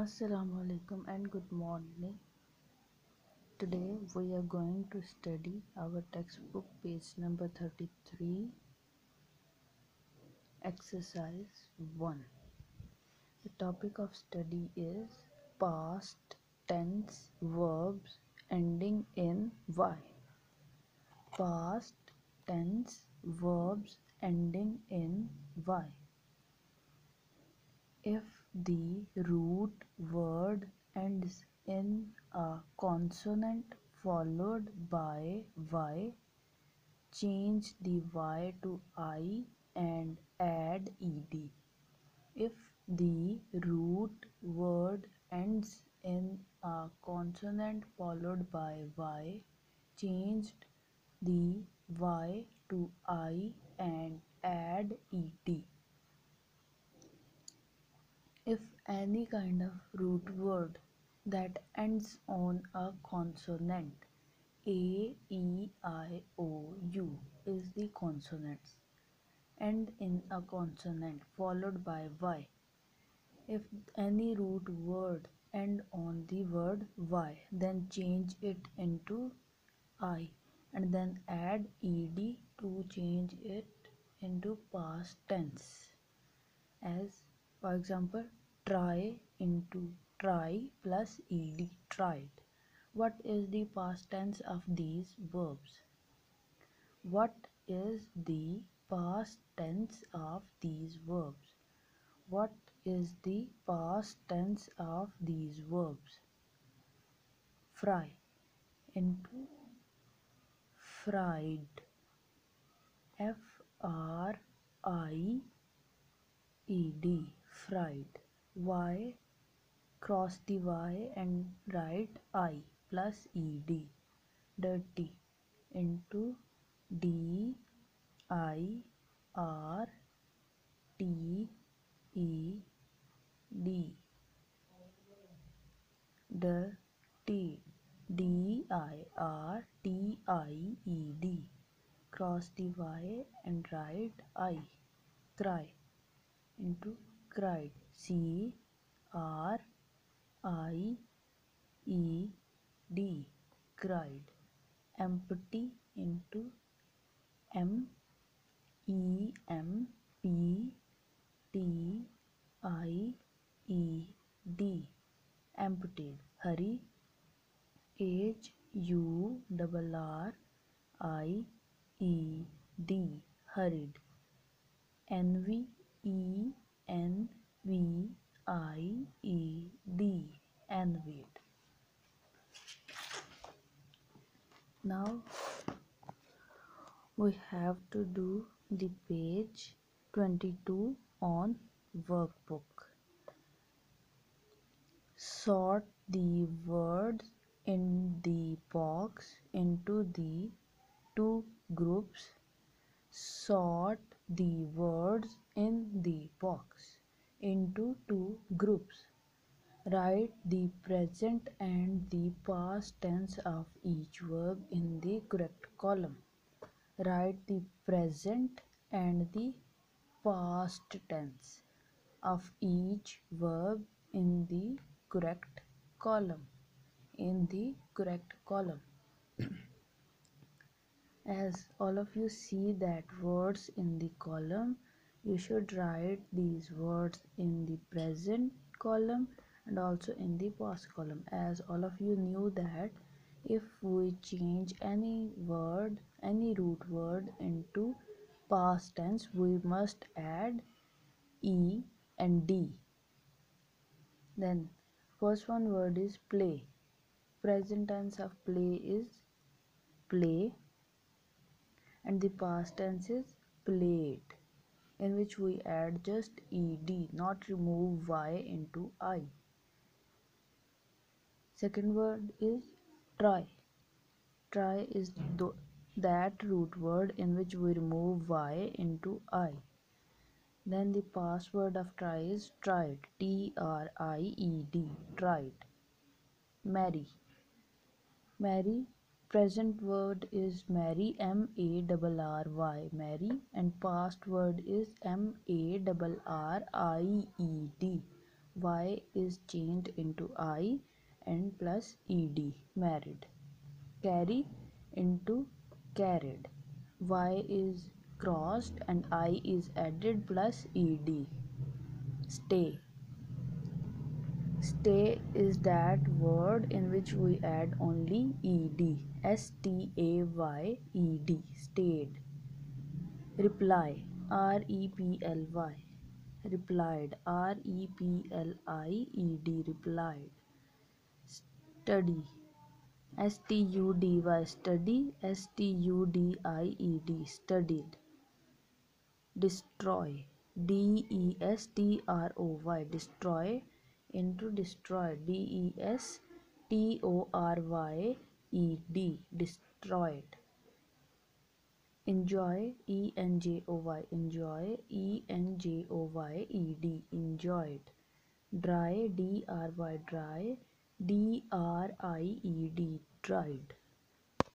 Assalamu alaikum and good morning. Today we are going to study our textbook page number 33 exercise 1. The topic of study is past tense verbs ending in y. Past tense verbs ending in y. If the root word ends in a consonant followed by y, change the y to i and add ed. If the root word ends in a consonant followed by y, changed the y to i and add ed. If any kind of root word that ends on a consonant a, e, i, o, u is the consonants end in a consonant followed by y. If any root word end on the word y, then change it into i and then add ed to change it into past tense. As for example, try into try plus ed tried. What is the past tense of these verbs? What is the past tense of these verbs? What is the past tense of these verbs? Fry. Into fried. F r i e d. Fried y cross the y and write i plus ed dirty into d i r t e d dirty d i r t i e d cross the y and write i cry into cried C R I E D. Cried. Empty into M E M P T I E D. Emptied. Hurry H U double R I E D. Hurried. Envy E N V I E D envied. Now we have to do the page 22 on workbook. Sort the words in the box into the two groups. Sort the words in the box into two groups. Write the present and the past tense of each verb in the correct column. Write the present and the past tense of each verb in the correct column. In the correct column. as all of you see that words in the column you should write these words in the present column and also in the past column as all of you knew that if we change any word any root word into past tense we must add e and d. Then first one word is play. Present tense of play is play and the past tense is played in which we add just ed not remove y into i. Second word is try. Try is th that root word in which we remove y into i. Then the past word of try is tried. T r i e d tried. Marry. Marry present word is marry m a double r y marry and past word is m a double r i e d. Y is changed into i and plus ed married. Carry into carried. Y is crossed and i is added plus ed stay stay is that word in which we add only ed s t a y e d stayed. Reply r e p l y. Replied r e p l i e d replied. Study s t u d y study s t u d i e d studied. Destroy d e s t r o y destroy into destroy d e s t o r y e d destroyed. Enjoy e n j o y enjoy e n j o y e d enjoyed. Dry d r y dry d r i e d dried